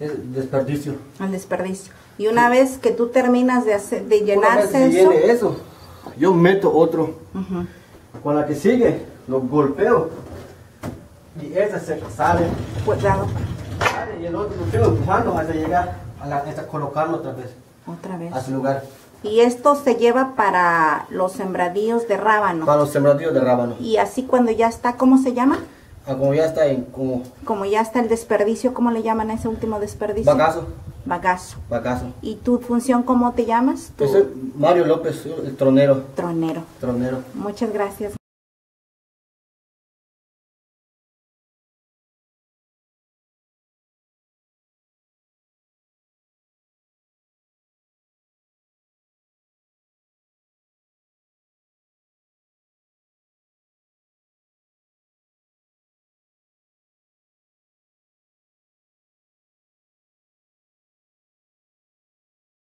Es desperdicio. al desperdicio. Y una vez que tú terminas de, hacer, de Una vez llenarse eso, llene eso, yo meto otro. Con la que sigue, lo golpeo. Y ese se sale. cuidado, sale y el otro lo sigo empujando hasta llegar a la, hasta colocarlo otra vez otra vez. a su lugar. Y esto se lleva para los sembradíos de rábano. Para los sembradíos de rábano. Y así cuando ya está, ¿cómo se llama? Ah, como ya está en como Como ya está el desperdicio, ¿cómo le llaman a ese último desperdicio? bagazo, Bagazo. bagazo. ¿Y tu función cómo te llamas? Mario López, el tronero, tronero. tronero. Muchas gracias.